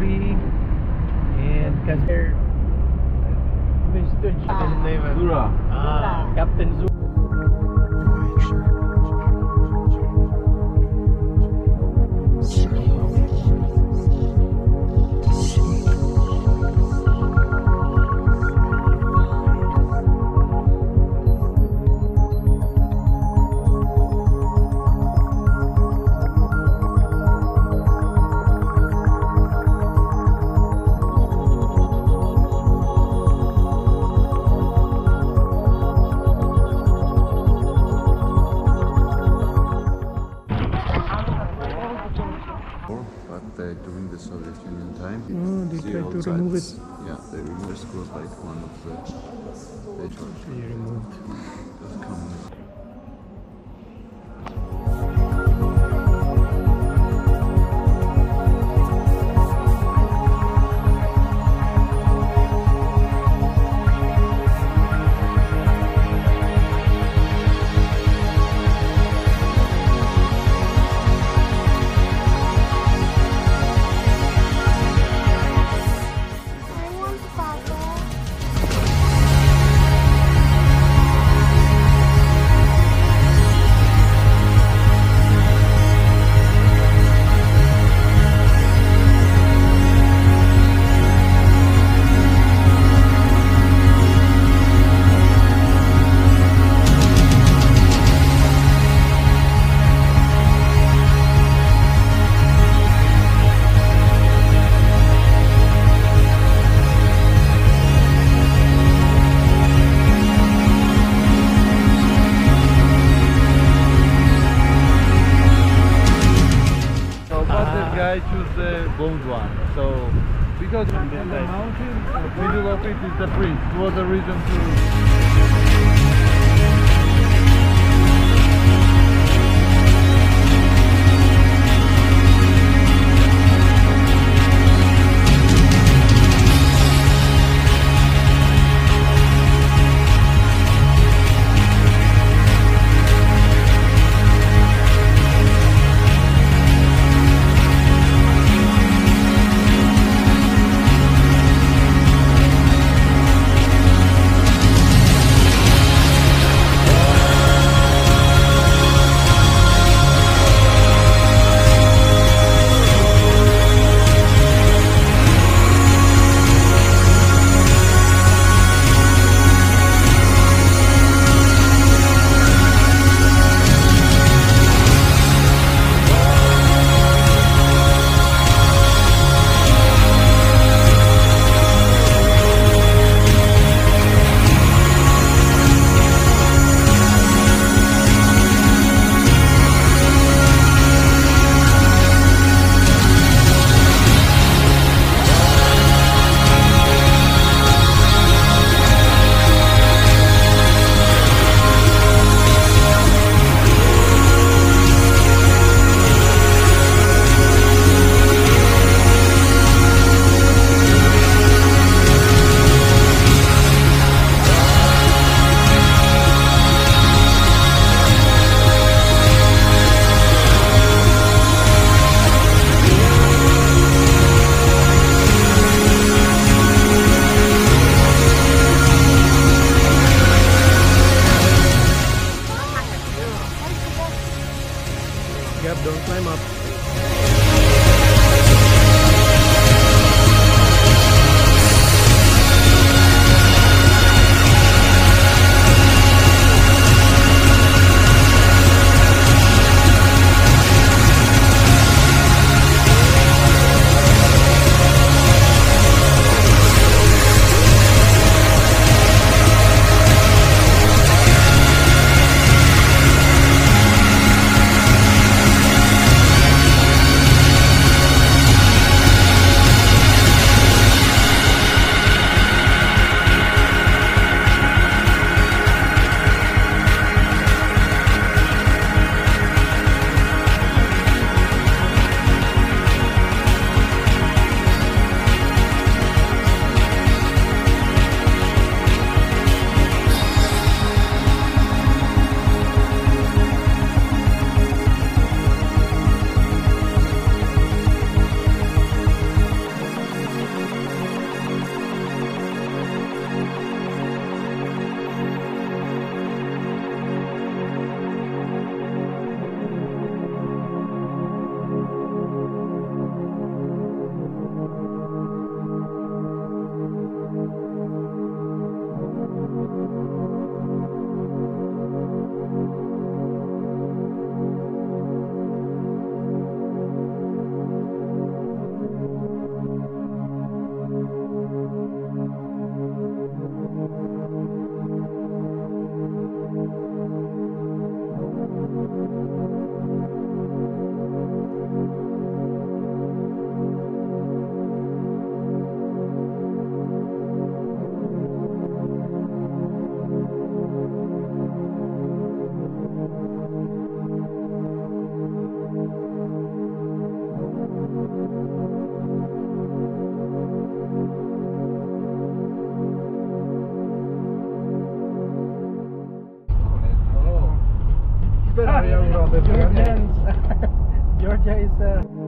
Yuri and Kazir. Mr. G. His name Zura. Ah, Captain Zura. But uh, during the Soviet Union time, Oh, they tried to old remove it. Yeah, they removed the school like one of the They removed. of communism. Guy choose the blonde one. So, because in the mountain, middle of it is the prince. Was the reason to. Georgia. Is, Georgia is uh,